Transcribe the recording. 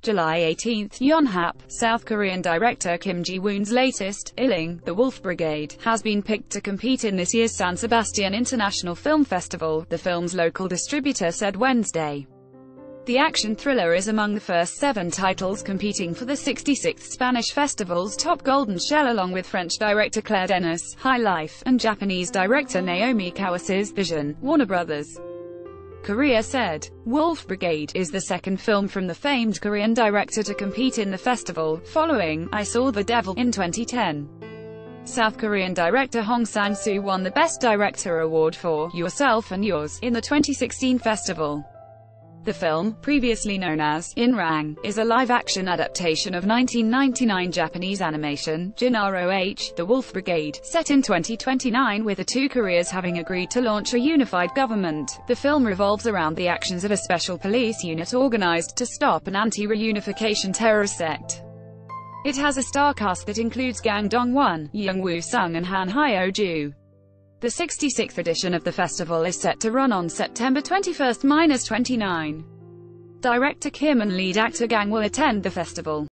July 18, Yonhap, South Korean director Kim Jee-woon's latest, Illang, The Wolf Brigade, has been picked to compete in this year's San Sebastian International Film Festival, the film's local distributor said Wednesday. The action thriller is among the first seven titles competing for the 66th Spanish Festival's top Golden Shell along with French director Claire Denis, High Life, and Japanese director Naomi Kawase's Vision, Warner Brothers. Korea said. Wolf Brigade is the second film from the famed Korean director to compete in the festival, following I Saw the Devil in 2010. South Korean director Hong Sang-soo won the Best Director award for Yourself and Yours in the 2016 festival. The film, previously known as In Rang, is a live-action adaptation of 1999 Japanese animation, Jin-Roh, The Wolf Brigade, set in 2029 with the two Koreas having agreed to launch a unified government. The film revolves around the actions of a special police unit organized to stop an anti-reunification terrorist sect. It has a star cast that includes Gang Dong-won, Jung Woo-sung and Han Hyo-joo. The 66th edition of the festival is set to run on September 21-29. Director Kim and lead actor Gang will attend the festival.